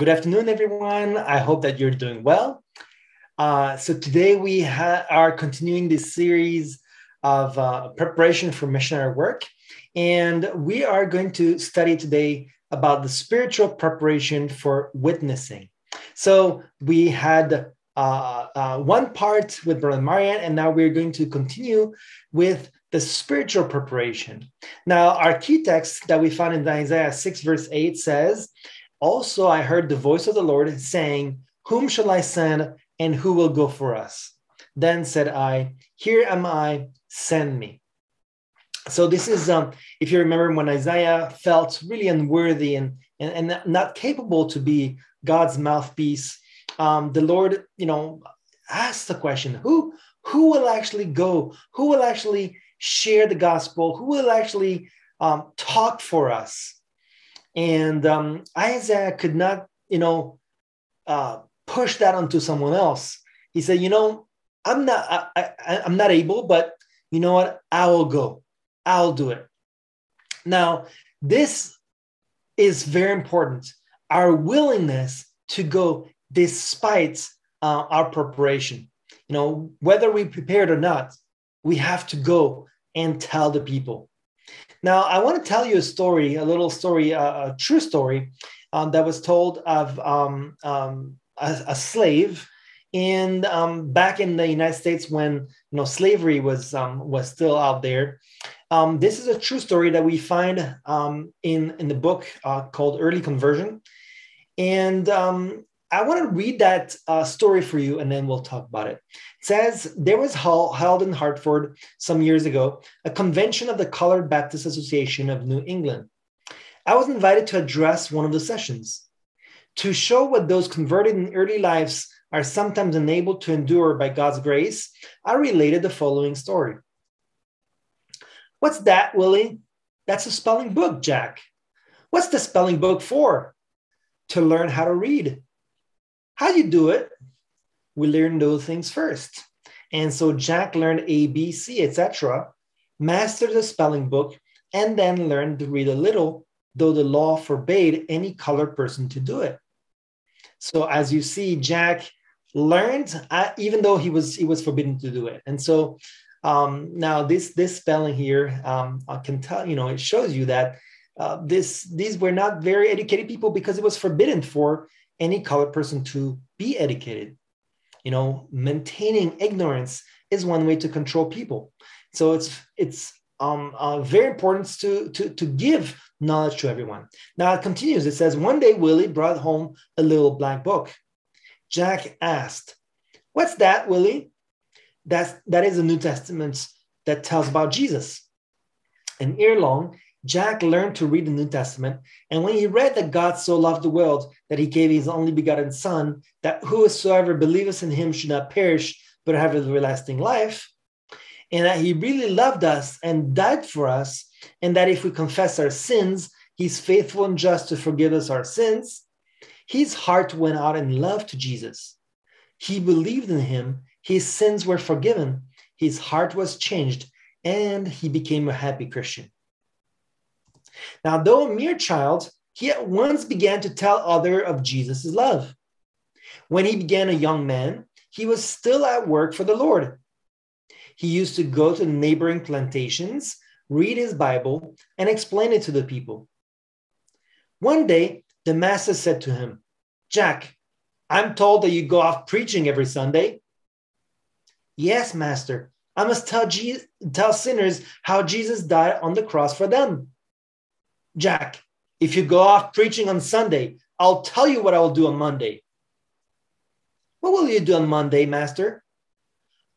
Good afternoon, everyone. I hope that you're doing well. Uh, so today we are continuing this series of uh, preparation for missionary work, and we are going to study today about the spiritual preparation for witnessing. So we had uh, uh one part with Brother Marian, and now we're going to continue with the spiritual preparation. Now, our key text that we found in Isaiah 6, verse 8 says, Also I heard the voice of the Lord saying, Whom shall I send, and who will go for us? Then said I, Here am I, send me. So this is, um, if you remember, when Isaiah felt really unworthy and, and, and not capable to be God's mouthpiece, um, the Lord, you know, asked the question, who, who will actually go? Who will actually share the gospel, who will actually um, talk for us. And um, Isaiah could not, you know, uh, push that onto someone else. He said, you know, I'm not, I, I, I'm not able, but you know what? I will go. I'll do it. Now, this is very important. Our willingness to go despite uh, our preparation. You know, whether we prepared or not, we have to go and tell the people. Now, I want to tell you a story, a little story, uh, a true story um, that was told of um, um, a, a, slave in um, back in the United States when you know slavery was um, was still out there. Um, this is a true story that we find in in the book uh, called Early Conversion, and I want to read that uh, story for you and then we'll talk about it. It says there was held in Hartford some years ago a convention of the Colored Baptist Association of New England. I was invited to address one of the sessions. To show what those converted in early lives are sometimes enabled to endure by God's grace, I related the following story. What's that, Willie? That's a spelling book, Jack. What's the spelling book for? To learn how to read. How you do it? We learn those things first. And so Jack learned A, B, C, etc., mastered the spelling book, and then learned to read a little, though the law forbade any colored person to do it. So as you see, Jack learned, uh, even though he was he was forbidden to do it. And so um, now this this spelling here, um, I can tell you know it shows you that uh, this these were not very educated people because it was forbidden for any colored person to be educated. You know, maintaining ignorance is one way to control people. So it's it's um, uh, very important to, to, to give knowledge to everyone. Now it continues. It says, one day Willie brought home a little black book. Jack asked, "What's that, Willie?" That's that is the New Testament that tells about Jesus. And ere long, Jack learned to read the New Testament, and when he read that God so loved the world that he gave his only begotten Son, that whosoever believeth in him should not perish, but have everlasting life, and that he really loved us and died for us, and that if we confess our sins, he's faithful and just to forgive us our sins, his heart went out in love to Jesus. He believed in him, his sins were forgiven, his heart was changed, and he became a happy Christian. Now, though a mere child, he at once began to tell other of Jesus' love. When he began a young man, he was still at work for the Lord. He used to go to neighboring plantations, read his Bible, and explain it to the people. One day, the master said to him, Jack, I'm told that you go off preaching every Sunday. Yes, master. I must tell, Je- tell sinners how Jesus died on the cross for them. Jack, if you go off preaching on Sunday, I'll tell you what I will do on Monday. What will you do on Monday, Master?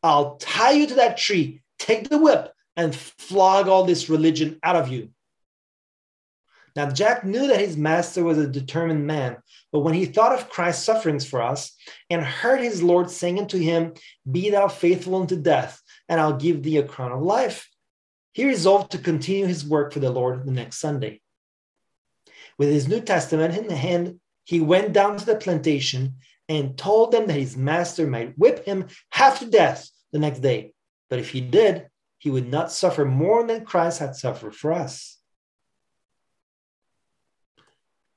I'll tie you to that tree, take the whip, and flog all this religion out of you. Now, Jack knew that his master was a determined man, but when he thought of Christ's sufferings for us and heard his Lord saying unto him, Be thou faithful unto death, and I'll give thee a crown of life, he resolved to continue his work for the Lord the next Sunday. With his New Testament in the hand, he went down to the plantation and told them that his master might whip him half to death the next day. But if he did, he would not suffer more than Christ had suffered for us.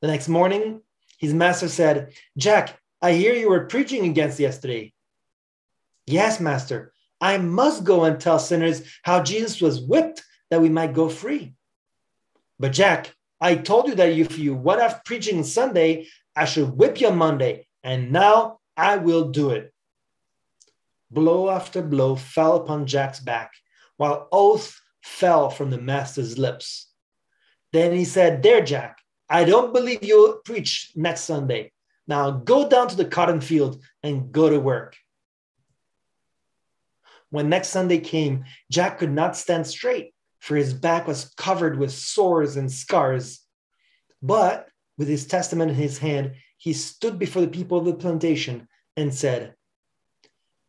The next morning, his master said, Jack, I hear you were preaching against yesterday. Yes, master, I must go and tell sinners how Jesus was whipped that we might go free. But Jack, I told you that if you went off preaching Sunday, I should whip you on Monday, and now I will do it. Blow after blow fell upon Jack's back, while oath fell from the master's lips. Then he said, There, Jack, I don't believe you'll preach next Sunday. Now go down to the cotton field and go to work. When next Sunday came, Jack could not stand straight, for his back was covered with sores and scars. But with his testament in his hand, he stood before the people of the plantation and said,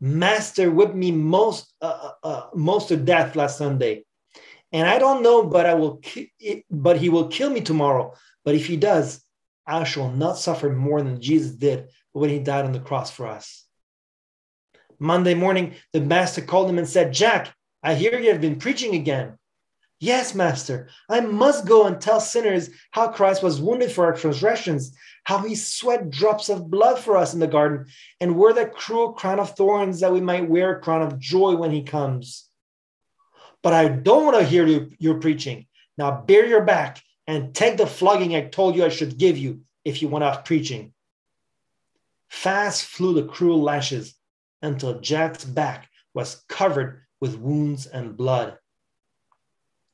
Master whipped me most, uh, uh, uh most to death last Sunday. And I don't know, but I will, ki- but he will kill me tomorrow. But if he does, I shall not suffer more than Jesus did when he died on the cross for us. Monday morning, the master called him and said, Jack, I hear you have been preaching again. Yes, master, I must go and tell sinners how Christ was wounded for our transgressions, how he sweat drops of blood for us in the garden, and wore that cruel crown of thorns that we might wear a crown of joy when he comes. But I don't want to hear you, your preaching. Now bear your back and take the flogging I told you I should give you if you went off preaching. Fast flew the cruel lashes until Jack's back was covered with wounds and blood.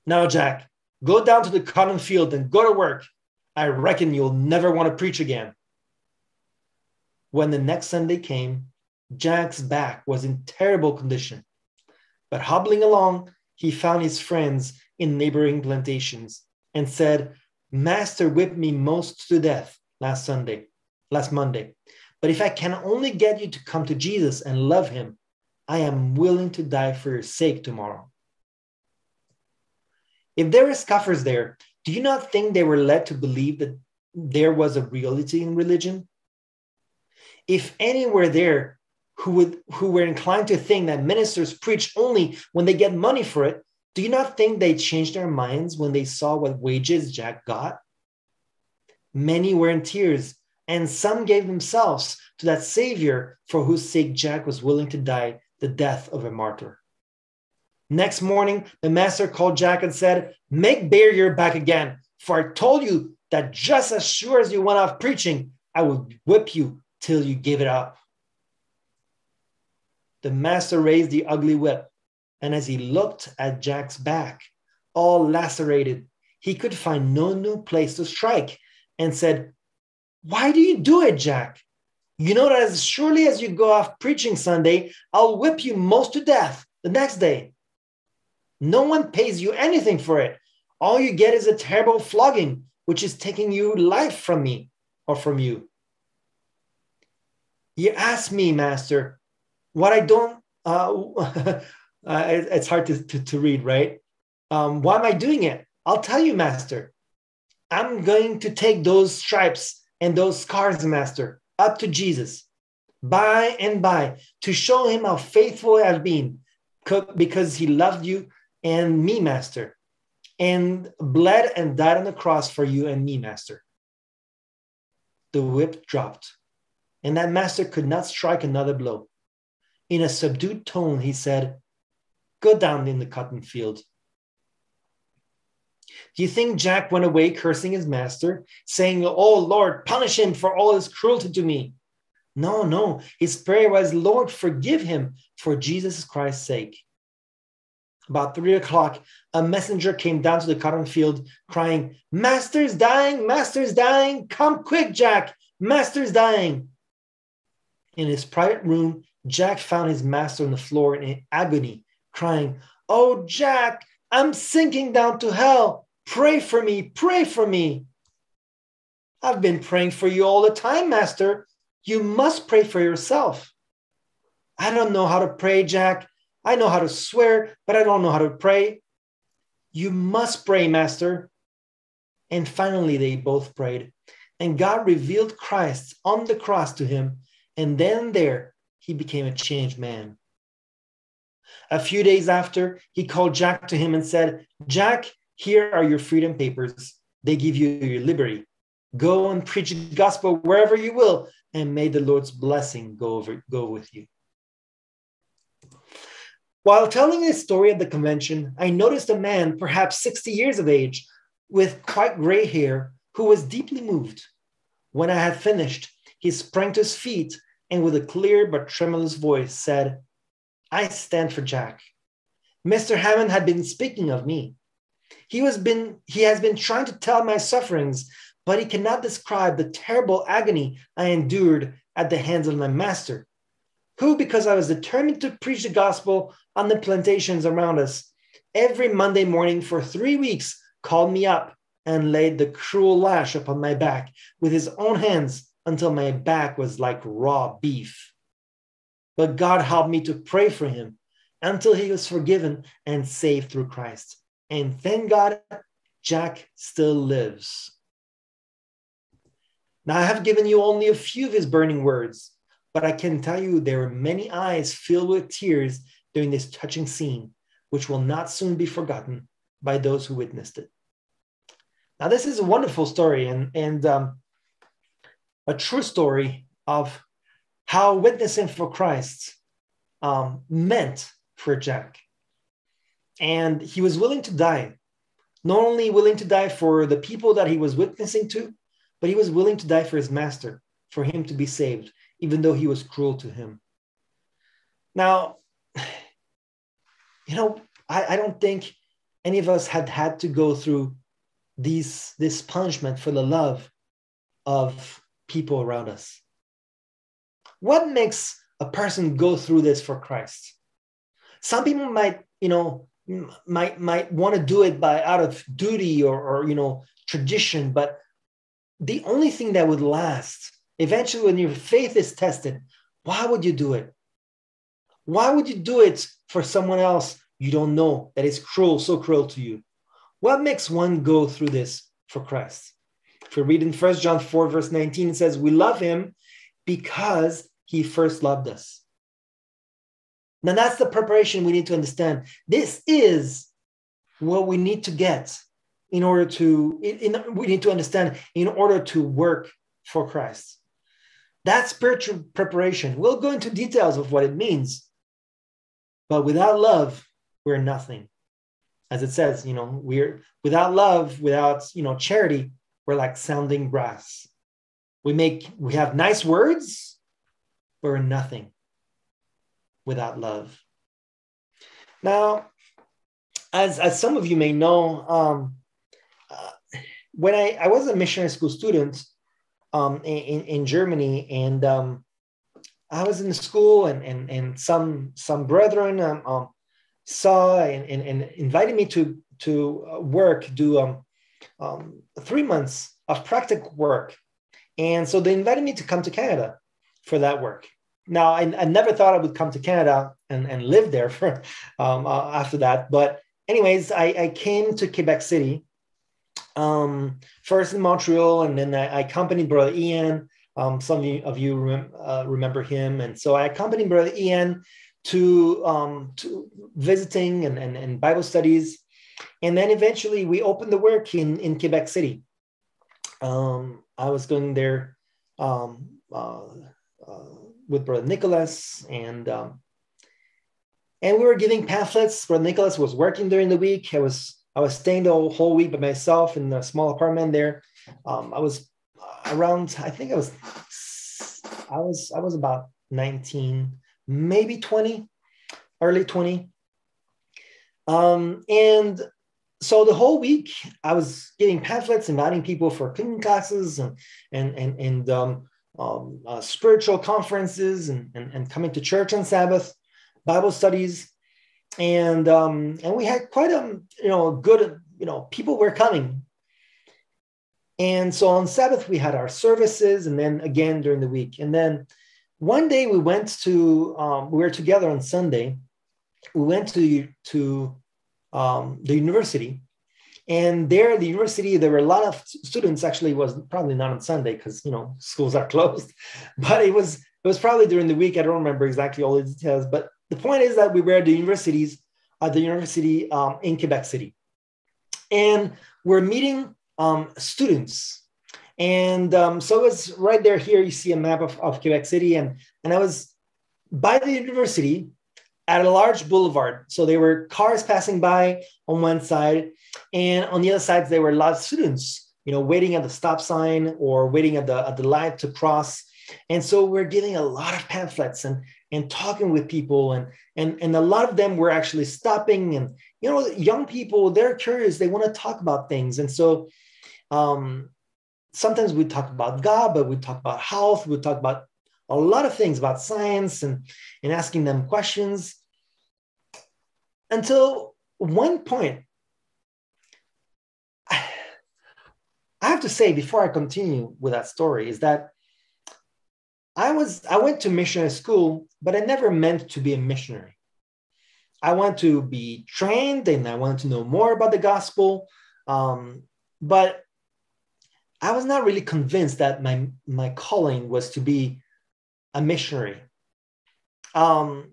Now, Jack, go down to the cotton field and go to work. I reckon you'll never want to preach again. When the next Sunday came, Jack's back was in terrible condition. But hobbling along, he found his friends in neighboring plantations and said, Master whipped me most to death last Sunday, last Monday. But if I can only get you to come to Jesus and love him, I am willing to die for your sake tomorrow. If there were scoffers there, do you not think they were led to believe that there was a reality in religion? If any were there who would who were inclined to think that ministers preach only when they get money for it, do you not think they changed their minds when they saw what wages Jack got? Many were in tears and some gave themselves to that Savior for whose sake Jack was willing to die the death of a martyr. Next morning, the master called Jack and said, Make bare your back again, for I told you that just as sure as you went off preaching, I would whip you till you give it up. The master raised the ugly whip, and as he looked at Jack's back, all lacerated, he could find no new place to strike and said, why do you do it, Jack? You know that as surely as you go off preaching Sunday, I'll whip you most to death the next day. No one pays you anything for it. All you get is a terrible flogging, which is taking you life from me or from you. You ask me, Master, what I don't, uh, uh, it's hard to, to, to read, right? Um, why am I doing it? I'll tell you, Master. I'm going to take those stripes and those scars, Master, up to Jesus by and by to show him how faithful I have been because he loved you and me, Master, and bled and died on the cross for you and me, Master. The whip dropped, and that master could not strike another blow. In a subdued tone, he said, Go down in the cotton field do you think Jack went away cursing his master, saying, Oh Lord, punish him for all his cruelty to me? No, no. His prayer was, Lord, forgive him for Jesus Christ's sake. About three o'clock, a messenger came down to the cotton field crying, Master's dying, Master's dying. Come quick, Jack, Master's dying. In his private room, Jack found his master on the floor in agony, crying, Oh, Jack, I'm sinking down to hell. Pray for me, pray for me. I've been praying for you all the time, Master. You must pray for yourself. I don't know how to pray, Jack. I know how to swear, but I don't know how to pray. You must pray, Master. And finally, they both prayed. And God revealed Christ on the cross to him. And then there, he became a changed man. A few days after, he called Jack to him and said, Jack, here are your freedom papers. They give you your liberty. Go and preach the gospel wherever you will, and may the Lord's blessing go over go with you. While telling this story at the convention, I noticed a man, perhaps 60 years of age, with quite gray hair, who was deeply moved. When I had finished, he sprang to his feet and with a clear but tremulous voice said, I stand for Jack. Mr. Hammond had been speaking of me. He, was been, he has been trying to tell my sufferings, but he cannot describe the terrible agony I endured at the hands of my master, who, because I was determined to preach the gospel on the plantations around us, every Monday morning for three weeks called me up and laid the cruel lash upon my back with his own hands until my back was like raw beef. But God helped me to pray for him until he was forgiven and saved through Christ. And thank God, Jack still lives. Now, I have given you only a few of his burning words, but I can tell you there were many eyes filled with tears during this touching scene, which will not soon be forgotten by those who witnessed it. Now, this is a wonderful story and, and um, a true story of how witnessing for Christ um, meant for Jack. And he was willing to die, not only willing to die for the people that he was witnessing to, but he was willing to die for his master, for him to be saved, even though he was cruel to him. Now, you know, I, I don't think any of us had had to go through these this punishment for the love of people around us. What makes a person go through this for Christ? Some people might, you know, might might want to do it by out of duty or, or you know tradition, but the only thing that would last eventually when your faith is tested, why would you do it? Why would you do it for someone else you don't know that is cruel, so cruel to you? What makes one go through this for Christ? If we read in 1 John 4, verse 19, it says, We love him because he first loved us. Now, that's the preparation we need to understand. This is what we need to get in order to, in, in, we need to understand in order to work for Christ. That spiritual preparation, we'll go into details of what it means. But without love, we're nothing as it says, you know, we're without love, without, you know, charity, we're like sounding brass. We make, we have nice words, but we're nothing without love. Now, as, as some of you may know, um, uh, when I, I was a missionary school student um, in, in Germany, and um, I was in school, and, and, and some, some brethren um, um saw and, and, and, invited me to to uh, work, do um, um, three months of practical work, and so they invited me to come to Canada for that work. Now, I, I never thought I would come to Canada and, and live there for uh, after that, but anyways, I, I came to Quebec City um, first in Montreal, and then I, I accompanied Brother Ian. Um, some of you, of you rem, uh, remember him, and so I accompanied Brother Ian to, um, to visiting and, and, and Bible studies. And then eventually we opened the work in, in Quebec City. Um, I was going there um, uh, uh, with Brother Nicholas and um, and we were giving pamphlets. Brother Nicholas was working during the week. I was I was staying the whole week by myself in a small apartment there. Um, I was around. I think I was I was I was about 19 maybe 20, early 20. Um, and so the whole week I was getting pamphlets, inviting people for cooking classes and and and, and um, um, uh, spiritual conferences and, and, and coming to church on Sabbath, Bible studies, and um, and we had quite a you know good you know people were coming. And so on Sabbath we had our services, and then again during the week, and then one day we went to um, we were together on sunday. We went to to um, the university. And there the university there were a lot of students actually was probably not on sunday because you know schools are closed. But it was it was probably during the week. I don't remember exactly all the details but the point is that we were at the universities at the university um, in quebec city and we're meeting um, students And um, so it's right there. Here you see a map of, of Quebec City, and and I was by the university at a large boulevard. So there were cars passing by on one side, and on the other side there were a lot of students, you know, waiting at the stop sign or waiting at the at the light to cross. And so we're giving a lot of pamphlets and and talking with people and and and a lot of them were actually stopping and you know young people they're curious they want to talk about things and so um sometimes we talk about god but we talk about health we talk about a lot of things about science and and asking them questions. Until one point I have to say before I continue with that story is that I was I went to missionary school, but I never meant to be a missionary. I wanted to be trained and I wanted to know more about the gospel, um, but I was not really convinced that my my calling was to be a missionary. Um,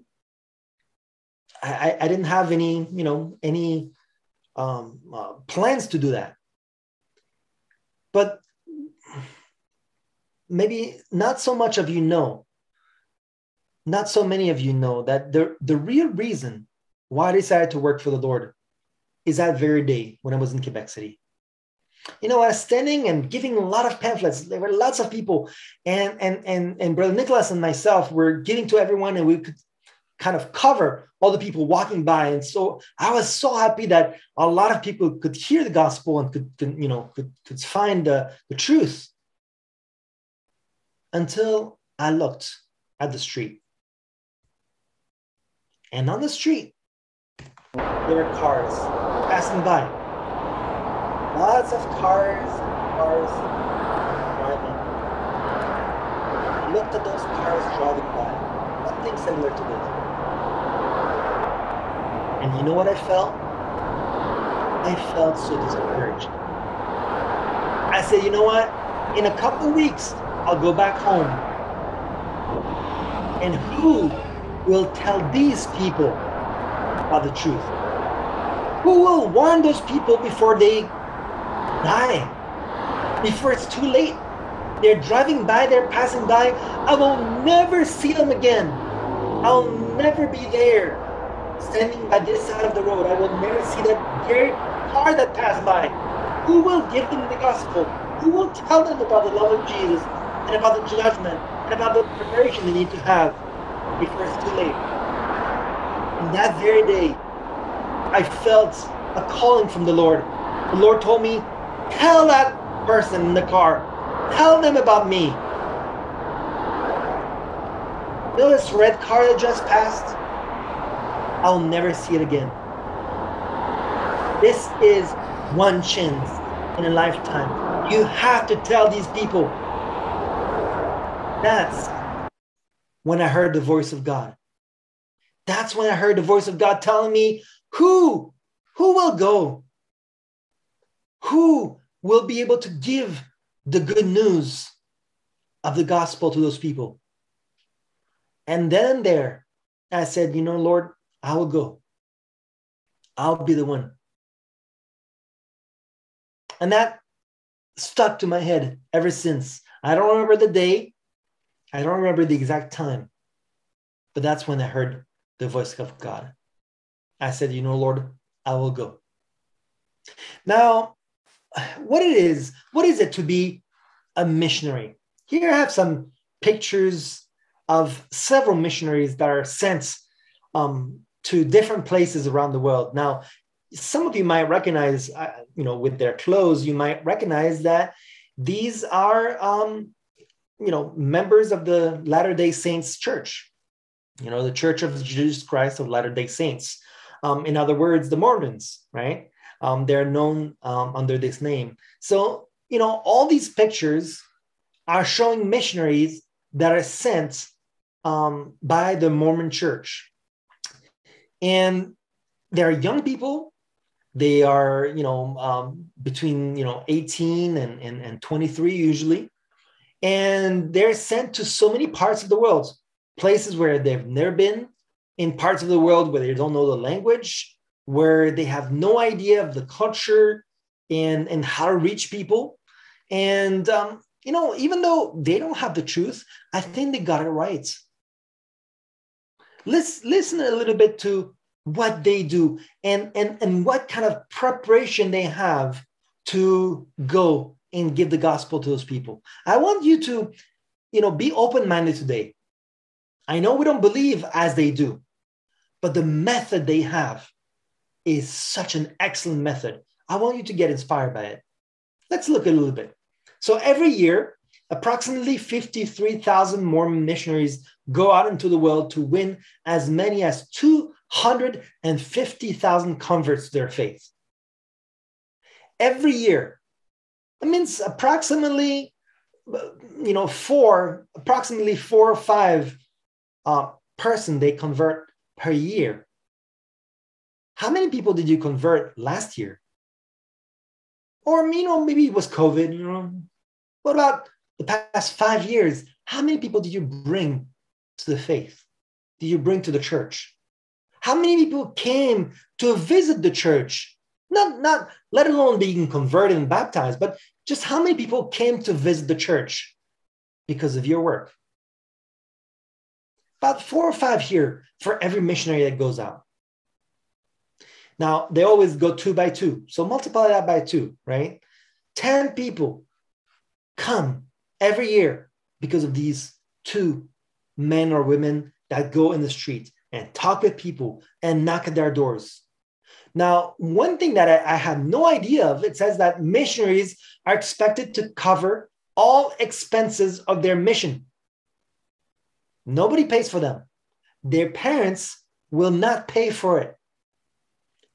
I, I didn't have any you know any um, uh, plans to do that, but maybe not so much of you know, not so many of you know that the, the real reason why I decided to work for the Lord is that very day when I was in Quebec City. You know, I was standing and giving a lot of pamphlets. There were lots of people, and and and and Brother Nicholas and myself were giving to everyone, and we could kind of cover all the people walking by. And so I was so happy that a lot of people could hear the gospel and could, could you know could, could find the, the truth until I looked at the street. And on the street, there were cars passing by. Lots of cars, cars driving. I looked at those cars driving by. Nothing similar to this. And you know what I felt? I felt so discouraged. I said, you know what? In a couple weeks, I'll go back home. And who will tell these people about the truth? Who will warn those people before they die? Before it's too late? They're driving by, they're passing by. I will never see them again. I'll never be there standing by this side of the road. I will never see that car that passed by. Who will give them the gospel? Who will tell them about the love of Jesus? and about the judgment and about the preparation they need to have before it's too late. And that very day, I felt a calling from the Lord. The Lord told me, Tell that person in the car, tell them about me. You know this red car that just passed? I'll never see it again. This is one chance in a lifetime. You have to tell these people that's when I heard the voice of God. That's when I heard the voice of God telling me, who, who will go? Who will be able to give the good news of the gospel to those people? And then there, I said, you know, Lord, I will go. I'll be the one. And that stuck to my head ever since. I don't remember the day. I don't remember the exact time, but that's when I heard the voice of God. I said, You know, Lord, I will go. Now, what it is, what is it to be a missionary? Here I have some pictures of several missionaries that are sent um, to different places around the world. Now, some of you might recognize, uh, you know, with their clothes, you might recognize that these are um, you know, members of the Latter day Saints church, you know, the Church of Jesus Christ of Latter day Saints. Um, in other words, the Mormons, right? Um, they're known um, under this name. So, you know, all these pictures are showing missionaries that are sent um, by the Mormon church. And they're young people. They are, you know, um, between, you know, 18 and, and, and 23 usually and they're sent to so many parts of the world, places where they've never been, in parts of the world where they don't know the language, where they have no idea of the culture and, and how to reach people. And, um, you know, even though they don't have the truth, I think they got it right. Let's listen a little bit to what they do and, and, and what kind of preparation they have to go and give the gospel to those people. I want you to, you know, be open-minded today. I know we don't believe as they do, but the method they have is such an excellent method. I want you to get inspired by it. Let's look a little bit. So every year, approximately 53,000 Mormon missionaries go out into the world to win as many as 250,000 converts to their faith. Every year, that means approximately, you know, four, approximately four or five uh, person they convert per year. How many people did you convert last year? Or, you know, maybe it was COVID, you know. What about the past five years? How many people did you bring to the faith? Did you bring to the church? How many people came to visit the church? Not, not let alone being converted and baptized, but just how many people came to visit the church because of your work? About four or five here for every missionary that goes out. Now, they always go two by two. So multiply that by two, right? 10 people come every year because of these two men or women that go in the street and talk with people and knock at their doors. Now, one thing that I, I no idea of, it says that missionaries are expected to cover all expenses of their mission. Nobody pays for them. Their parents will not pay for it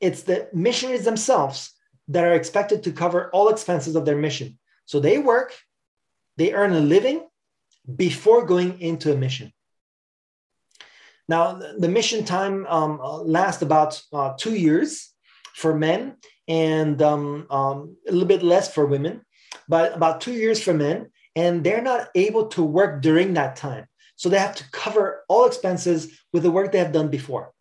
it's the missionaries themselves that are expected to cover all expenses of their mission. So they work, they earn a living before going into a mission. Now, the mission time um, lasts about uh, two years for men and um, um, a little bit less for women, but about two years for men. And they're not able to work during that time. So they have to cover all expenses with the work they have done before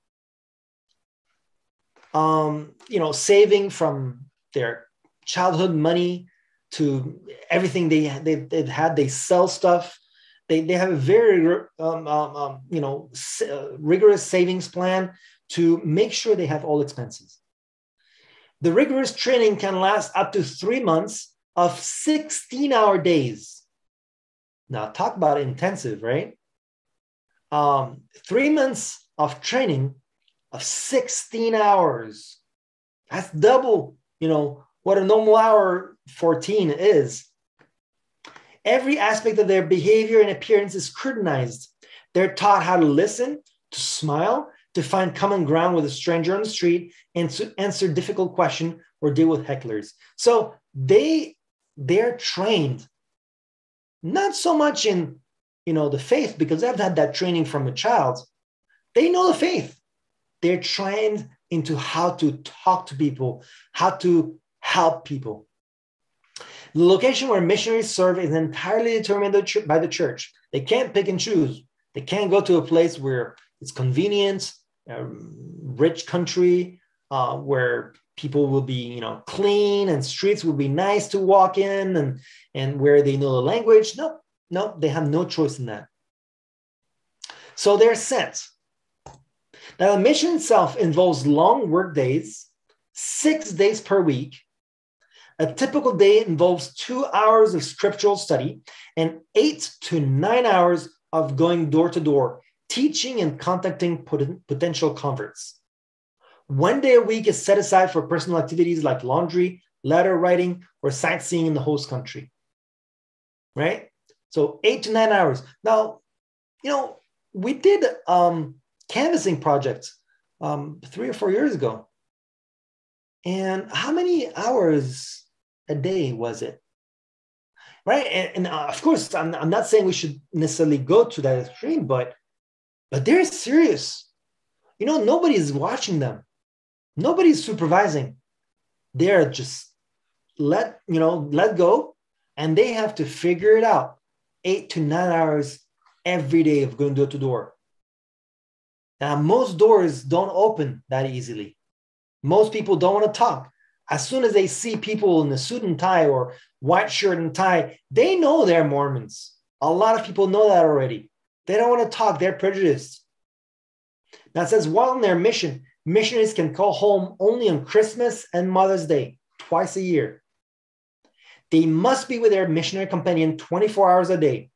um, you know, saving from their childhood money to everything they, they they've had. They sell stuff. They, they have a very um, um, um you know uh, rigorous savings plan to make sure they have all expenses. The rigorous training can last up to three months of 16 hour days. Now, talk about intensive, right? Um, three months of training of 16 hours. That's double, you know, what a normal hour 14 is. Every aspect of their behavior and appearance is scrutinized. They're taught how to listen, to smile, to find common ground with a stranger on the street, and to answer difficult questions or deal with hecklers. So they they're trained not so much in you know the faith because they've had that training from a child. They know the faith they're trained into how to talk to people, how to help people. The location where missionaries serve is entirely determined by the church. They can't pick and choose. They can't go to a place where it's convenient, a rich country, uh, where people will be, you know, clean and streets will be nice to walk in, and and where they know the language. No, no, they have no choice in that. So they're sent. Now, the mission itself involves long work days, six days per week. A typical day involves two hours of scriptural study and eight to nine hours of going door to door, teaching and contacting potential converts. One day a week is set aside for personal activities like laundry, letter writing, or sightseeing in the host country. Right? So eight to nine hours. Now, you know, we did um, canvassing projects um, three or four years ago. And how many hours a day was it? Right. And, and uh, of course, I'm, I'm not saying we should necessarily go to that extreme, but but they're serious. You know, nobody's watching them. Nobody's supervising. They're just let, you know, let go. And they have to figure it out. Eight to nine hours every day of going door to door. Now, most doors don't open that easily. Most people don't want to talk. As soon as they see people in a suit and tie or white shirt and tie, they know they're Mormons. A lot of people know that already. They don't want to talk, they're prejudiced. That says, while on their mission, missionaries can call home only on Christmas and Mother's Day, twice a year. They must be with their missionary companion 24 hours a day.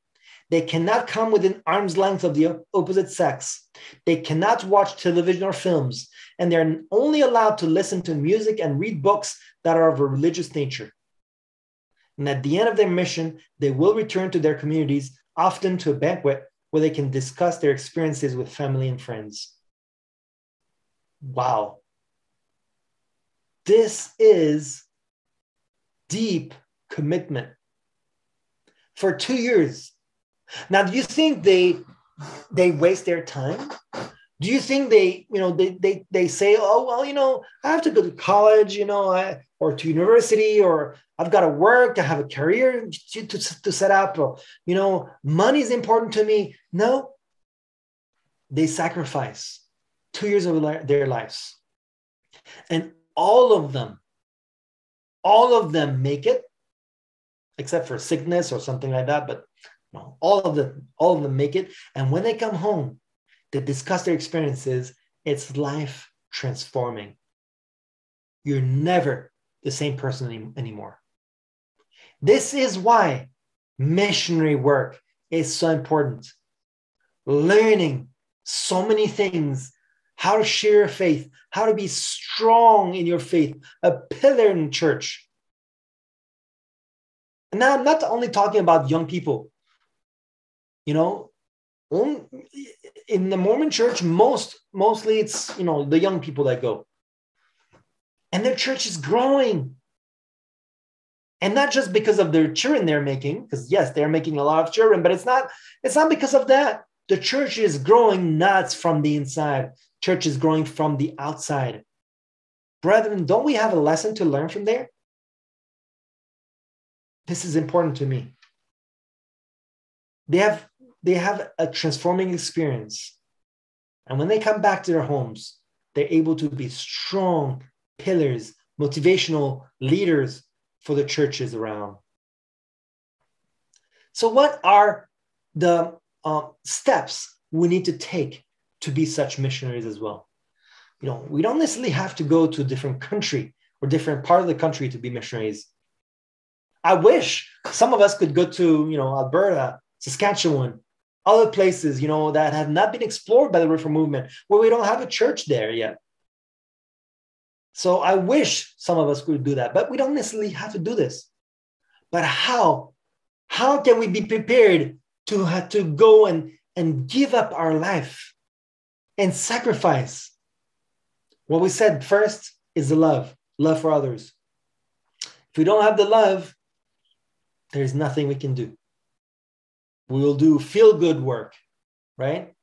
They cannot come within arm's length of the opposite sex. They cannot watch television or films, and they're only allowed to listen to music and read books that are of a religious nature. And at the end of their mission, they will return to their communities, often to a banquet where they can discuss their experiences with family and friends. Wow. This is deep commitment. For two years, now, do you think they they waste their time? Do you think they, you know, they they they say, oh well, you know, I have to go to college, you know, I, or to university, or I've got to work, I have a career to, to, to set up, or you know, money is important to me. No, they sacrifice two years of their lives, and all of them, all of them make it, except for sickness or something like that. But no, all of them, all of them make it. And when they come home, they discuss their experiences. It's life transforming. You're never the same person any, anymore. This is why missionary work is so important. Learning so many things, how to share faith, how to be strong in your faith, a pillar in church. And now I'm not only talking about young people you know in the mormon church most mostly it's you know the young people that go. And their church is growing. And not just because of their children they're making because yes they're making a lot of children but it's not it's not because of that. The church is growing not from the inside. Church is growing from the outside. Brethren don't we have a lesson to learn from there? This is important to me. They have they have a transforming experience. And when they come back to their homes they're able to be strong pillars motivational leaders for the churches around. So what are the uh, steps we need to take to be such missionaries as well? You know we don't necessarily have to go to a different country or different part of the country to be missionaries. I wish some of us could go to you know alberta Saskatchewan, other places, you know, that have not been explored by the Reform movement, where we don't have a church there yet. So I wish some of us could do that, but we don't necessarily have to do this. But how? How can we be prepared to have to go and, and give up our life and sacrifice? What we said first is the love, love for others. If we don't have the love, there's nothing we can do. We will do feel good work, right?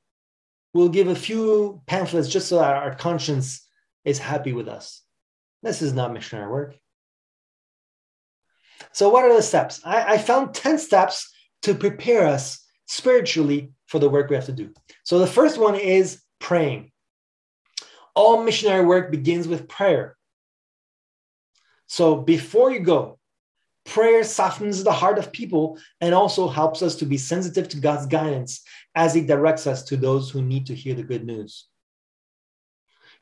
We'll give a few pamphlets just so our, our conscience is happy with us. This is not missionary work. So, what are the steps? I, I found 10 steps to prepare us spiritually for the work we have to do. So, the first one is praying. All missionary work begins with prayer. So, before you go, Prayer softens the heart of people and also helps us to be sensitive to God's guidance as He directs us to those who need to hear the good news.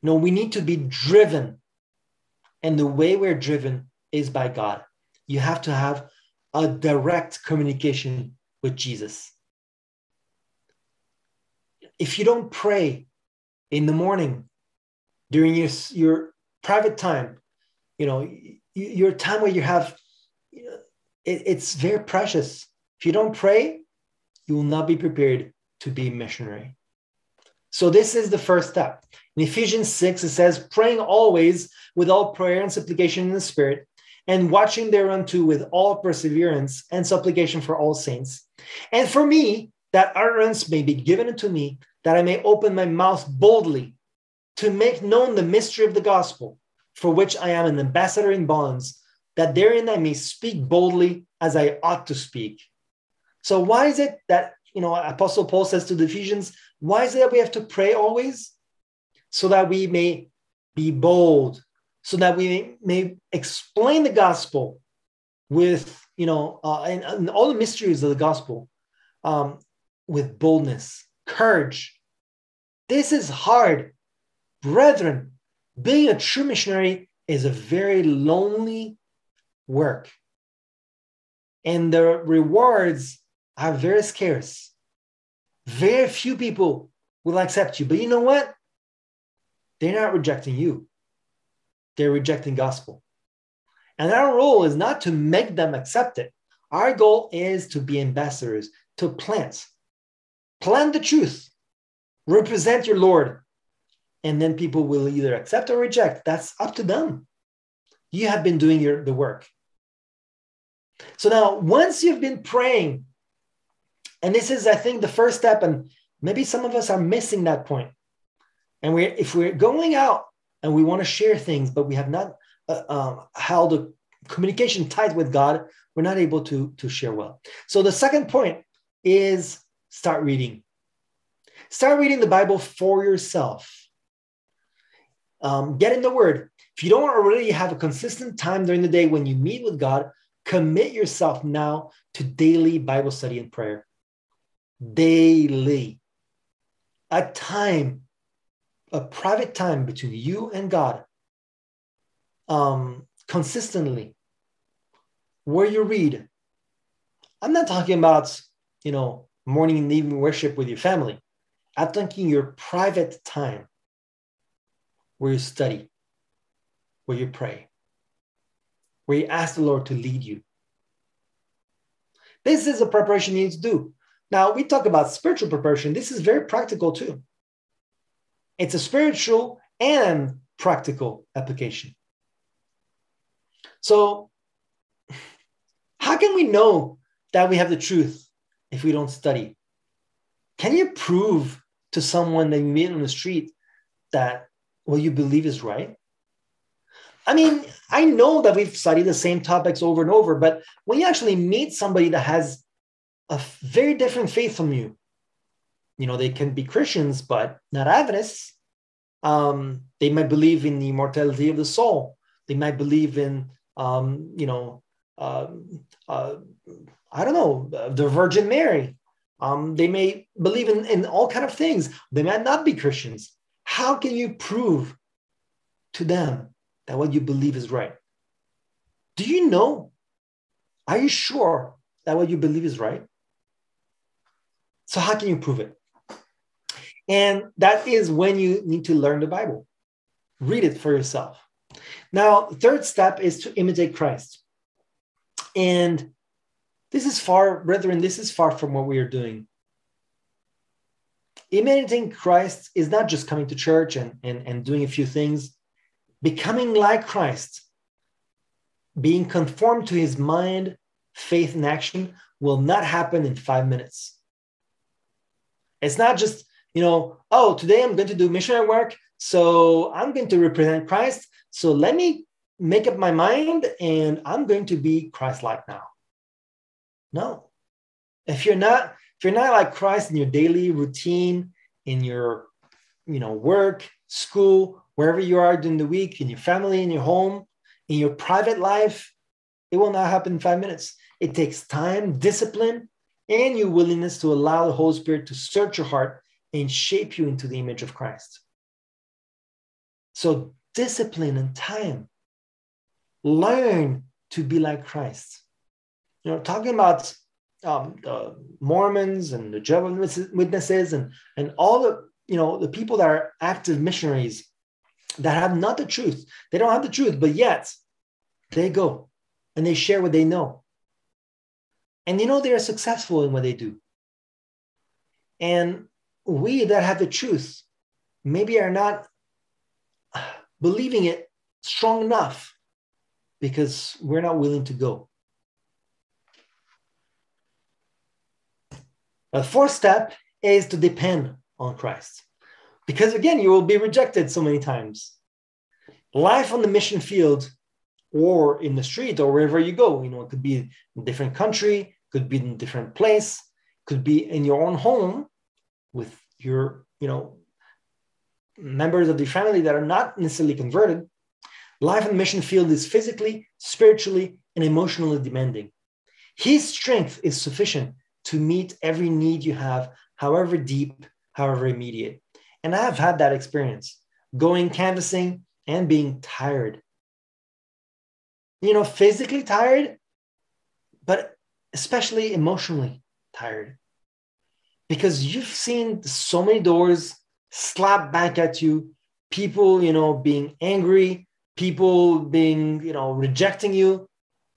Know, we need to be driven, and the way we're driven is by God. You have to have a direct communication with Jesus. If you don't pray in the morning during your, your private time, you know, your time where you have it, it's very precious. If you don't pray, you will not be prepared to be missionary. So this is the first step. In Ephesians 6, it says, praying always with all prayer and supplication in the Spirit, and watching thereunto with all perseverance and supplication for all saints. And for me, that utterance may be given unto me, that I may open my mouth boldly to make known the mystery of the gospel, for which I am an ambassador in bonds, that therein I may speak boldly as I ought to speak. So why is it that you know Apostle Paul says to the Ephesians, why is it that we have to pray always? So that we may be bold, so that we may explain the gospel with, you know, uh, and, and, all the mysteries of the gospel um, with boldness, courage. This is hard. Brethren, being a true missionary is a very lonely work. And the rewards are very scarce. Very few people will accept you. But you know what? They're not rejecting you. They're rejecting gospel. And our role is not to make them accept it. Our goal is to be ambassadors, to plant. Plant the truth. Represent your Lord. And then people will either accept or reject. That's up to them. You have been doing your, the work. So now, once you've been praying, and this is, I think, the first step, and maybe some of us are missing that point. And we, if we're going out and we want to share things, but we have not uh, um, held a communication tight with God, we're not able to, to share well. So the second point is start reading. Start reading the Bible for yourself. Um, get in the Word. If you don't already have a consistent time during the day when you meet with God, commit yourself now to daily Bible study and prayer. Daily. A time, a private time between you and God, um, consistently, where you read. I'm not talking about, you know, morning and evening worship with your family. I'm thinking your private time where you study, where you pray, where you ask the Lord to lead you. This is a preparation you need to do. Now, we talk about spiritual preparation. This is very practical too. It's a spiritual and practical application. So, how can we know that we have the truth if we don't study? Can you prove to someone that you meet on the street that what you believe is right? I mean, I know that we've studied the same topics over and over, but when you actually meet somebody that has a very different faith from you, you know, they can be Christians, but not Adventists. Um, they might believe in the immortality of the soul. They might believe in, um, you know, uh, uh, I don't know, the Virgin Mary. Um, they may believe in, in all kind of things. They might not be Christians. How can you prove to them that what you believe is right? Do you know? Are you sure that what you believe is right? So, how can you prove it? And that is when you need to learn the Bible, read it for yourself. Now, the third step is to imitate Christ. And this is far, brethren, this is far from what we are doing. Imitating Christ is not just coming to church and, and, and doing a few things becoming like Christ, being conformed to his mind, faith, and action will not happen in five minutes. It's not just, you know, oh, today I'm going to do missionary work. So I'm going to represent Christ. So let me make up my mind and I'm going to be Christ like now. No. If you're not, if you're not like Christ in your daily routine, in your, you know, work, school, wherever you are during the week, in your family, in your home, in your private life, it will not happen in five minutes. It takes time, discipline, and your willingness to allow the Holy Spirit to search your heart and shape you into the image of Christ. So, discipline and time. Learn to be like Christ. You know, talking about um, the Mormons and the Jehovah's Witnesses and, and all the, you know, the people that are active missionaries that have not the truth. They don't have the truth, but yet they go and they share what they know. And you know they are successful in what they do. And we that have the truth maybe are not believing it strong enough because we're not willing to go. The fourth step is to depend on Christ because again, you will be rejected so many times. Life on the mission field or in the street or wherever you go, you know, it could be in a different country, could be in a different place, could be in your own home with your, you know, members of the family that are not necessarily converted. Life in the mission field is physically, spiritually, and emotionally demanding. His strength is sufficient to meet every need you have, however deep, however immediate. And I've had that experience going canvassing and being tired. You know, physically tired, but especially emotionally tired. Because you've seen so many doors slap back at you, people, you know, being angry, people being, you know, rejecting you.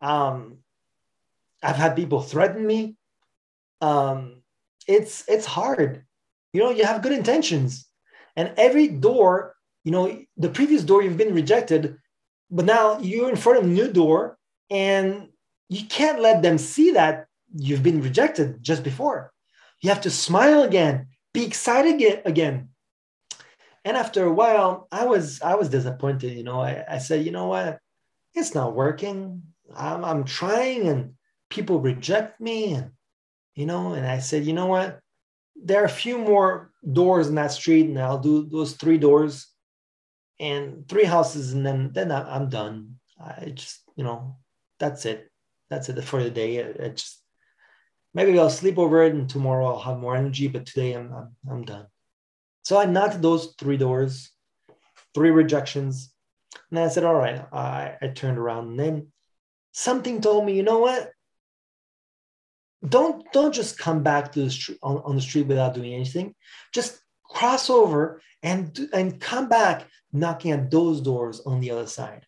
Um, I've had people threaten me. Um, it's it's hard. You know, you have good intentions, and every door, you know, the previous door you've been rejected, but now you're in front of a new door, and you can't let them see that you've been rejected just before. You have to smile again, be excited again. And after a while, I was I was disappointed. You know, I, I said, you know what, it's not working. I'm, I'm trying, and people reject me, and you know. And I said, you know what, there are a few more doors in that street, and I'll do those three doors and three houses, and then then I'm done. I just you know, that's it. That's it for the day. It just maybe I'll sleep over it, and tomorrow I'll have more energy. But today I'm I'm, I'm done. So I knocked those three doors, three rejections. And I said, all right, I, I turned around and then something told me, you know what? Don't don't just come back to the street on, on the street without doing anything. Just cross over and and come back knocking at those doors on the other side.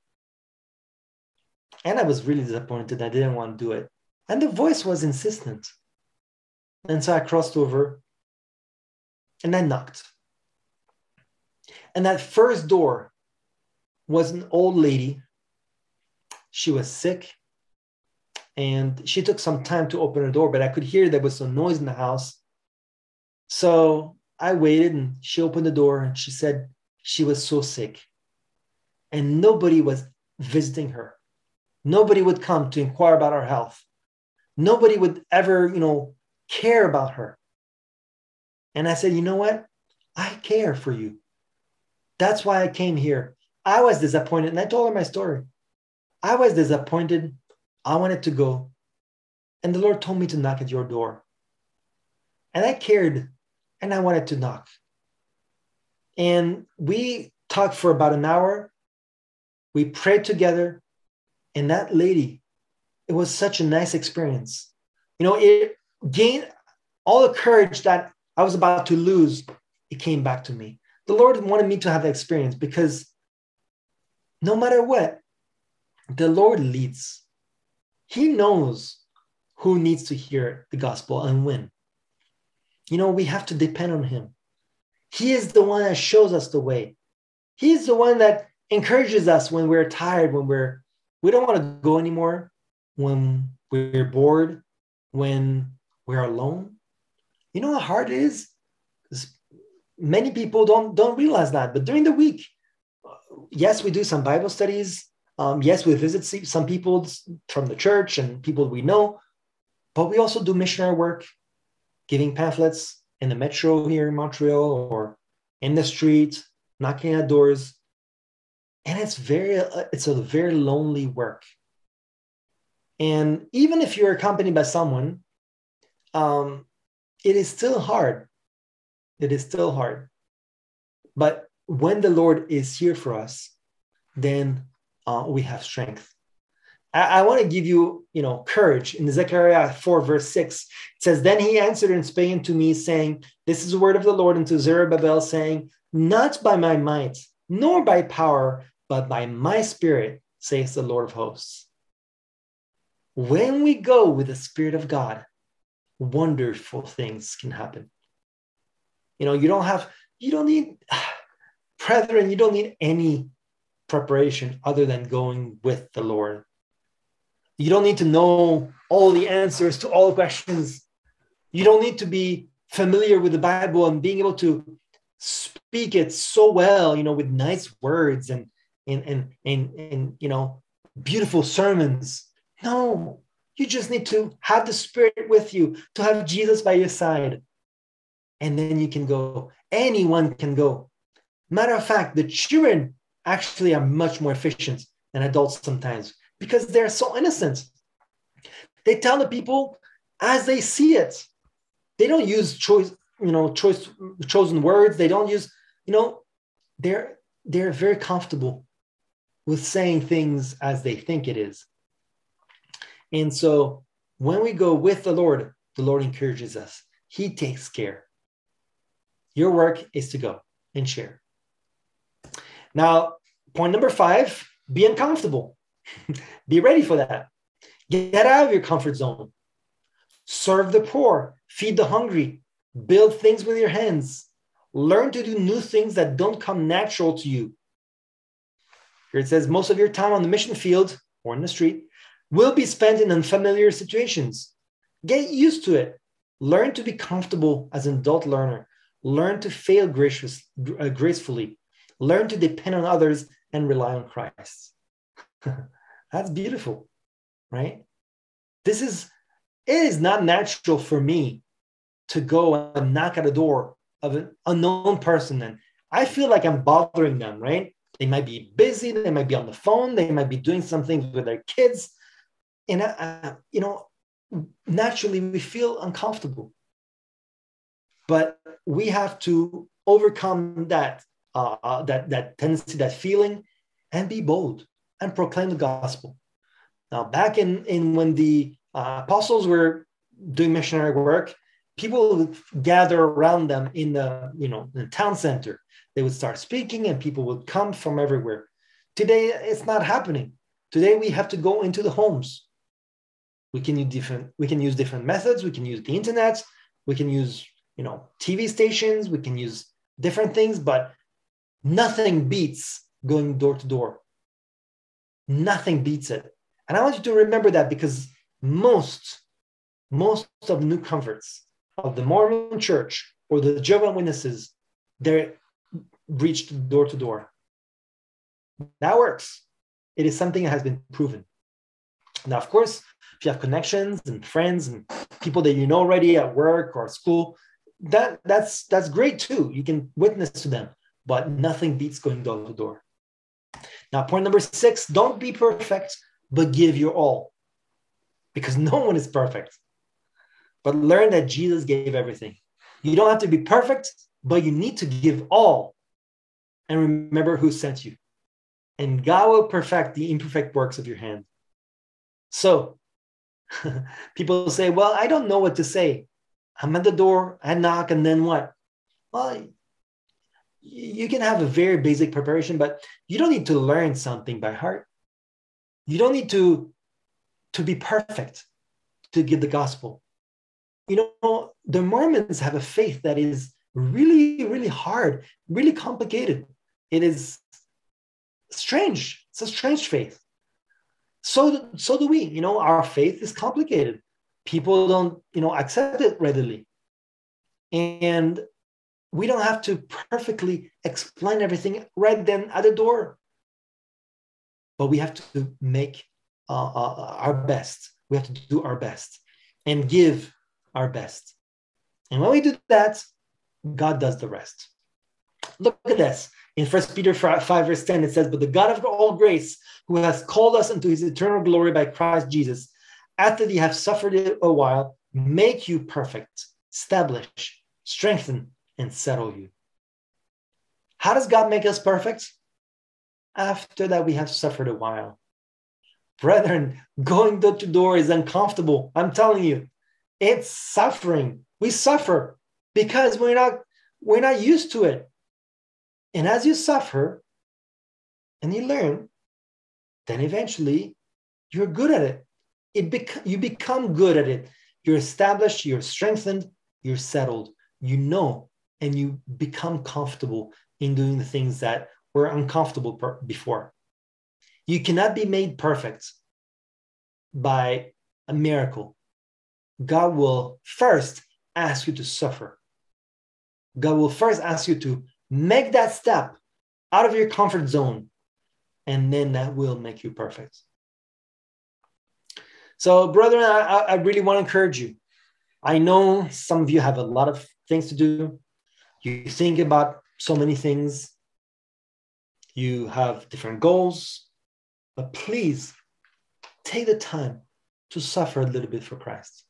And I was really disappointed. I didn't want to do it. And the voice was insistent. And so I crossed over and I knocked. And that first door was an old lady. She was sick and she took some time to open her door, but I could hear there was some noise in the house. So I waited and she opened the door and she said she was so sick and nobody was visiting her. Nobody would come to inquire about her health. Nobody would ever, you know, care about her. And I said, you know what? I care for you. That's why I came here. I was disappointed. And I told her my story. I was disappointed. I wanted to go. And the Lord told me to knock at your door. And I cared and I wanted to knock. And we talked for about an hour. We prayed together. And that lady, it was such a nice experience. You know, it gained all the courage that I was about to lose. It came back to me the Lord wanted me to have that experience because no matter what, the Lord leads. He knows who needs to hear the gospel and when. You know, we have to depend on Him. He is the one that shows us the way. He's the one that encourages us when we're tired, when we're we don't want to go anymore, when we're bored, when we're alone. You know how hard it is? many people don't don't realize that. But during the week, yes, we do some Bible studies. Um, yes, we visit some people from the church and people we know, but we also do missionary work, giving pamphlets in the metro here in Montreal or in the street, knocking at doors, and it's very it's a very lonely work. And even if you're accompanied by someone, um, it is still hard it is still hard. But when the Lord is here for us, then uh, we have strength. I, I want to give you, you know, courage. In Zechariah 4, verse 6, it says, Then he answered and spake unto me, saying, This is the word of the Lord unto Zerubbabel, saying, Not by my might, nor by power, but by my spirit, says the Lord of hosts. When we go with the Spirit of God, wonderful things can happen. You know, you don't have, you don't need, brethren, you don't need any preparation other than going with the Lord. You don't need to know all the answers to all questions. You don't need to be familiar with the Bible and being able to speak it so well, you know, with nice words and and and and, and you know, beautiful sermons. No, you just need to have the Spirit with you, to have Jesus by your side and then you can go. Anyone can go. Matter of fact, the children actually are much more efficient than adults sometimes because they're so innocent. They tell the people as they see it. They don't use choice, you know, choice chosen words. They don't use, you know, they're they're very comfortable with saying things as they think it is. And so when we go with the Lord, the Lord encourages us. He takes care. Your work is to go and share. Now, point number five be uncomfortable. be ready for that. Get out of your comfort zone. Serve the poor, feed the hungry, build things with your hands. Learn to do new things that don't come natural to you. Here it says most of your time on the mission field or in the street will be spent in unfamiliar situations. Get used to it. Learn to be comfortable as an adult learner. Learn to fail gracious, uh, gracefully. Learn to depend on others and rely on Christ. That's beautiful, right? This is, it is not natural for me to go and knock at the door of an unknown person and I feel like I'm bothering them, right? They might be busy, they might be on the phone, they might be doing something with their kids. And, uh, you know, naturally we feel uncomfortable. But we have to overcome that, uh, that, that tendency, that feeling, and be bold and proclaim the gospel. Now, back in, in when the uh, apostles were doing missionary work, people would gather around them in the, you know, the town center they would start speaking and people would come from everywhere. Today, it's not happening. Today, we have to go into the homes. We can use different, we can use different methods. We can use the internet. We can use, you know, TV stations. We can use different things, but nothing beats going door to door. Nothing beats it. And I want you to remember that because most, most of the new converts of the Mormon church or the Jehovah Witnesses, they're reached door to door. That works. It is something that has been proven. Now, of course, if you have connections and friends and people that you know already at work or at school, that that's that's great too. You can witness to them, but nothing beats going door to door. Now, point number six: don't be perfect, but give your all, because no one is perfect. But learn that Jesus gave everything. You don't have to be perfect, but you need to give all and remember who sent you. And God will perfect the imperfect works of your hand. So people say, Well, I don't know what to say. I'm at the door, I knock, and then what? Well, you can have a very basic preparation, but you don't need to learn something by heart. You don't need to, to be perfect to give the gospel. You know, the Mormons have a faith that is really, really hard, really complicated it is strange. It's a strange faith. So, so do we. You know, our faith is complicated. People don't, you know, accept it readily. And we don't have to perfectly explain everything right then at the door. But we have to make uh, uh, our best. We have to do our best and give our best. And when we do that, God does the rest. Look at this. In 1 Peter 5, verse 10, it says, But the God of all grace, who has called us into his eternal glory by Christ Jesus, after ye have suffered a while, make you perfect, establish, strengthen, and settle you. How does God make us perfect? After that, we have suffered a while. Brethren, going door to door is uncomfortable. I'm telling you, it's suffering. We suffer because we're not we're not used to it. And as you suffer and you learn, then eventually you're good at it. It bec- you become good at it. You're established, you're strengthened, you're settled. You know, and you become comfortable in doing the things that were uncomfortable per- before. You cannot be made perfect by a miracle. God will first ask you to suffer. God will first ask you to Make that step out of your comfort zone, and then that will make you perfect. So, brethren, I, I really want to encourage you. I know some of you have a lot of things to do. You think about so many things. you have different goals, but please take the time to suffer a little bit for Christ.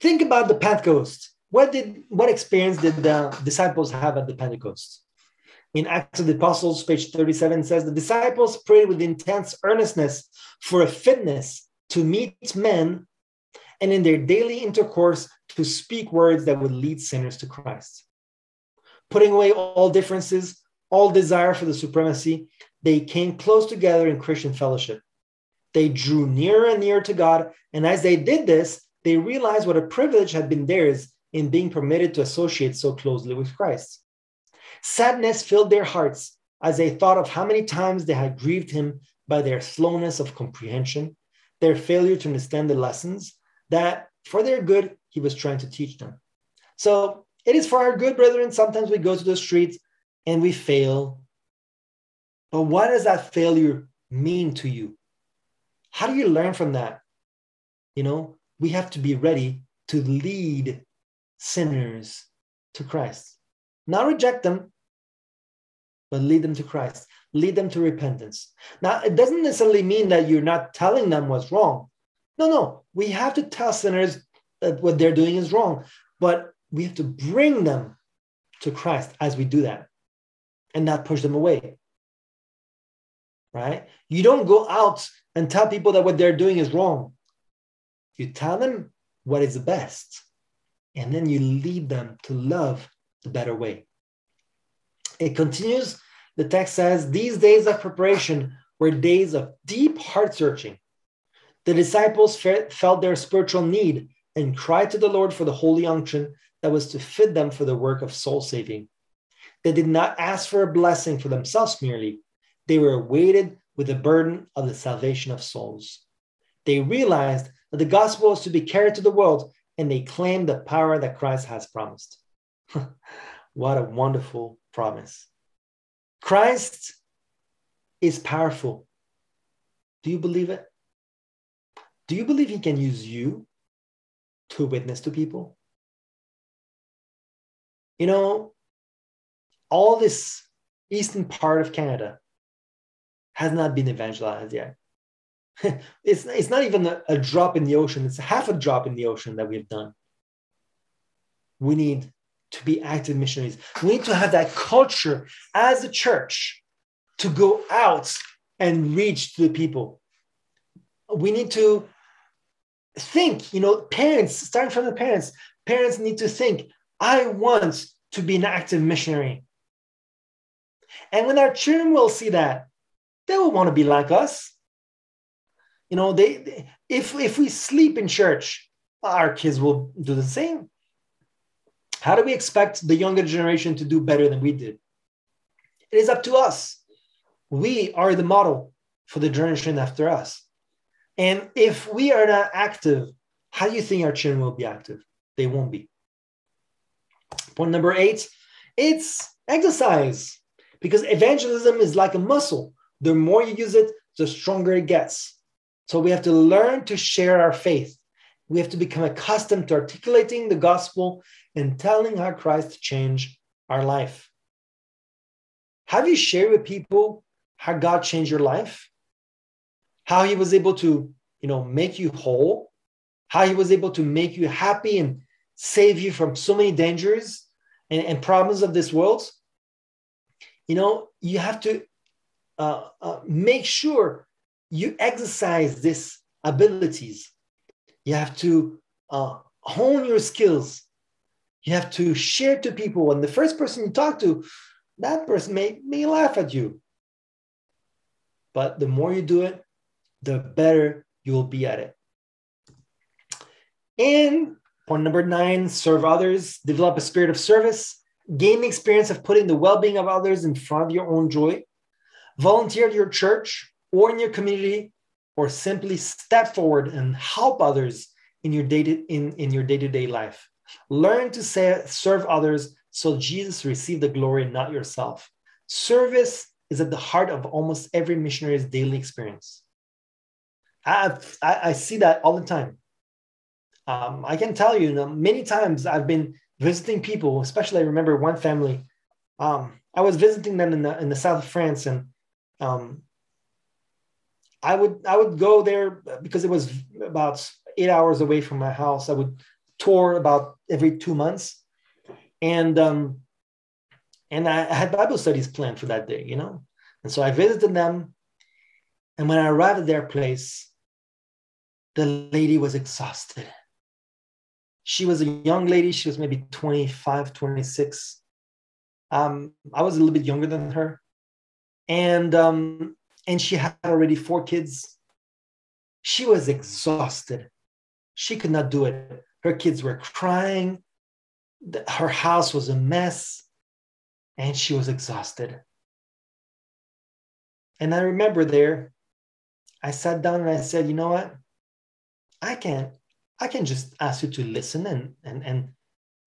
Think about the Pentecost. What did what experience did the disciples have at the Pentecost? In Acts of the Apostles, page 37 says the disciples prayed with intense earnestness for a fitness to meet men and in their daily intercourse to speak words that would lead sinners to Christ. Putting away all differences, all desire for the supremacy, they came close together in Christian fellowship. They drew nearer and nearer to God, and as they did this, they realized what a privilege had been theirs in being permitted to associate so closely with Christ. Sadness filled their hearts as they thought of how many times they had grieved him by their slowness of comprehension, their failure to understand the lessons that, for their good, he was trying to teach them. So it is for our good, brethren. Sometimes we go to the streets and we fail. But what does that failure mean to you? How do you learn from that? You know, we have to be ready to lead sinners to Christ. Not reject them, but lead them to Christ, lead them to repentance. Now, it doesn't necessarily mean that you're not telling them what's wrong. No, no, we have to tell sinners that what they're doing is wrong, but we have to bring them to Christ as we do that and not push them away. Right? You don't go out and tell people that what they're doing is wrong. You tell them what is the best, and then you lead them to love the better way. It continues, the text says, These days of preparation were days of deep heart searching. The disciples felt their spiritual need and cried to the Lord for the holy unction that was to fit them for the work of soul saving. They did not ask for a blessing for themselves merely, they were weighted with the burden of the salvation of souls. They realized that the gospel is to be carried to the world, and they claim the power that Christ has promised. what a wonderful promise. Christ is powerful. Do you believe it? Do you believe he can use you to witness to people? You know, all this eastern part of Canada has not been evangelized yet. it's, it's not even a, a drop in the ocean, it's half a drop in the ocean that we've done. We need to be active missionaries. We need to have that culture as a church to go out and reach to the people. We need to think, you know, parents, starting from the parents, parents need to think, I want to be an active missionary. And when our children will see that, they will want to be like us. You know, they, they if if we sleep in church, our kids will do the same. How do we expect the younger generation to do better than we did? It is up to us. We are the model for the generation after us. And if we are not active, how do you think our children will be active? They won't be. Point number eight it's exercise because evangelism is like a muscle. The more you use it, the stronger it gets. So we have to learn to share our faith. We have to become accustomed to articulating the gospel and telling how Christ changed our life. Have you shared with people how God changed your life? How he was able to, you know, make you whole? How he was able to make you happy and save you from so many dangers and, and problems of this world? You know, you have to uh, uh, make sure you exercise these abilities. You have to uh, hone your skills. You have to share to people. And the first person you talk to, that person may, may laugh at you. But the more you do it, the better you will be at it. And point number nine serve others, develop a spirit of service, gain the experience of putting the well being of others in front of your own joy, volunteer at your church, or in your community, or simply step forward and help others in your day to, in, in your day-to-day life. Learn to say, serve others so Jesus receive the glory, not yourself. Service is at the heart of almost every missionary's daily experience. I, I see that all the time. Um, I can tell you, you know, many times I've been visiting people, especially I remember one family um, I was visiting them in the in the south of France, and um, I would I would go there because it was about eight hours away from my house. I would tour about every two months, and um, and I had Bible studies planned for that day, you know. And so I visited them, and when I arrived at their place, the lady was exhausted. She was a young lady. She was maybe 25, 26. Um, I was a little bit younger than her. And um, and she had already four kids. She was exhausted. She could not do it. Her kids were crying. Her house was a mess. And she was exhausted. And I remember there, I sat down and I said, you know what? I can I can just ask you to listen and and and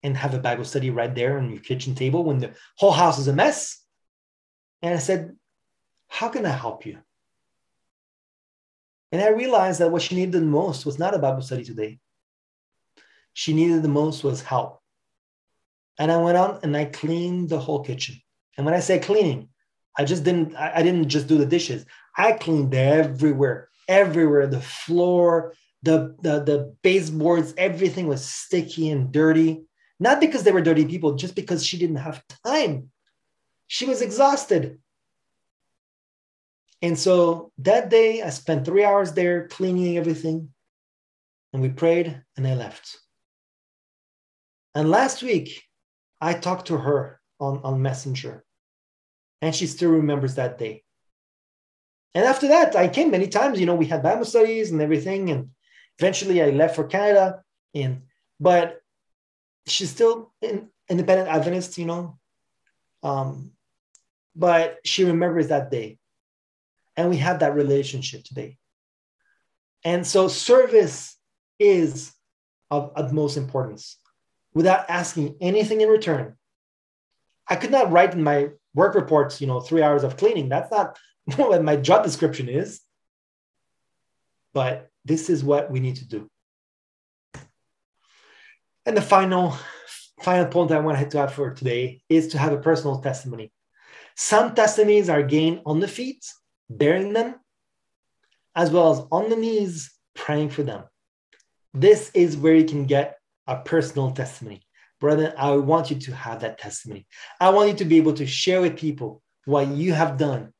and have a Bible study right there on your kitchen table when the whole house is a mess. And I said, How can I help you? And I realized that what she needed the most was not a Bible study today. She needed the most was help. And I went on and I cleaned the whole kitchen. And when I say cleaning, I just didn't, I, didn't just do the dishes. I cleaned everywhere, everywhere, the floor, the, the, the baseboards, everything was sticky and dirty. Not because they were dirty people, just because she didn't have time. She was exhausted. And so that day, I spent three hours there cleaning everything. And we prayed and I left. And last week, I talked to her on, on Messenger. And she still remembers that day. And after that, I came many times. You know, we had Bible studies and everything. And Eventually, I left for Canada, and but she's still an independent Adventist, you know. Um, but she remembers that day, and we have that relationship today. And so, service is of utmost importance. Without asking anything in return, I could not write in my work reports, you know, three hours of cleaning. That's not what my job description is. But this is what we need to do. And the final, final point I wanted to add for today is to have a personal testimony. Some testimonies are gained on the feet, bearing them, as well as on the knees, praying for them. This is where you can get a personal testimony. Brother, I want you to have that testimony. I want you to be able to share with people what you have done.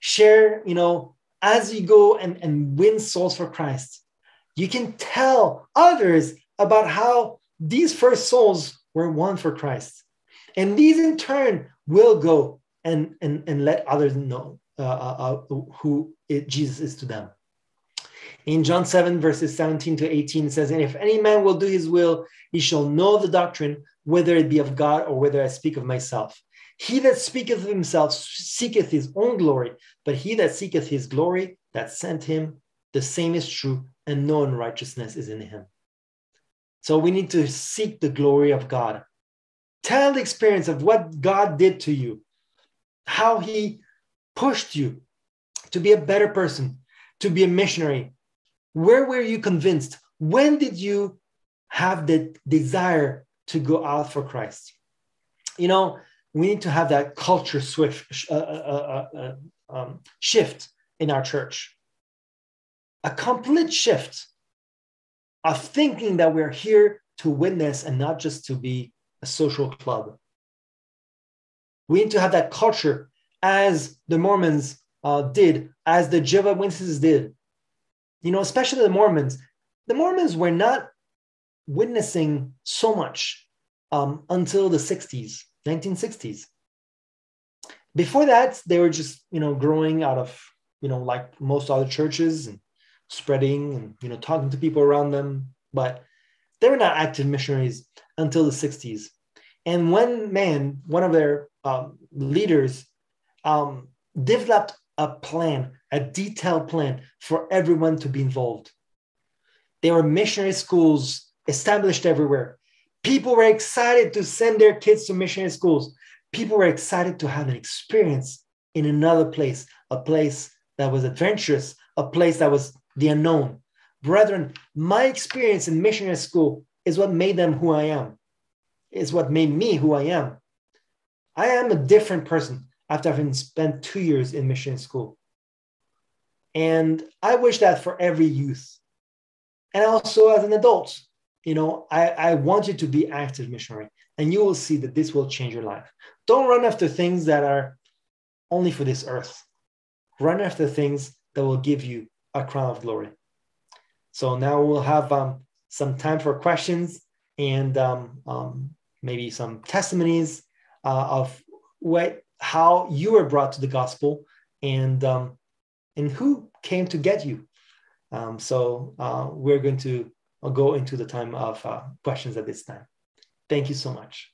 Share, you know, as you go and, and win souls for Christ, you can tell others about how these first souls were won for Christ. And these in turn will go and, and, and let others know uh, uh, uh who it, Jesus is to them. In John 7, verses 17 to 18, it says, And if any man will do his will, he shall know the doctrine, whether it be of God or whether I speak of myself. He that speaketh of himself seeketh his own glory, but he that seeketh his glory that sent him, the same is true, and no unrighteousness is in him. So we need to seek the glory of God. Tell the experience of what God did to you, how he pushed you to be a better person, to be a missionary. Where were you convinced? When did you have the desire to go out for Christ? You know, we need to have that culture swift uh, uh, uh, uh, um, shift in our church. A complete shift of thinking that we're here to witness and not just to be a social club. We need to have that culture as the Mormons uh, did, as the Jehovah Witnesses did. You know, especially the Mormons. The Mormons were not witnessing so much um, until the 60s. 1960s. Before that, they were just, you know, growing out of, you know, like most other churches and spreading and, you know, talking to people around them. But they were not active missionaries until the 60s. And one man, one of their um, leaders, um, developed a plan, a detailed plan for everyone to be involved. There were missionary schools established everywhere. People were excited to send their kids to missionary schools. People were excited to have an experience in another place, a place that was adventurous, a place that was the unknown. Brethren, my experience in missionary school is what made them who I am, is what made me who I am. I am a different person after having spent two years in missionary school. And I wish that for every youth. And also as an adult, you know, I, I want you to be active missionary and you will see that this will change your life. Don't run after things that are only for this earth. Run after things that will give you a crown of glory. So now we'll have um, some time for questions and um, um, maybe some testimonies uh, of what how you were brought to the gospel and um, and who came to get you. Um, so uh, we're going to go into the time of uh, questions at this time. Thank you so much.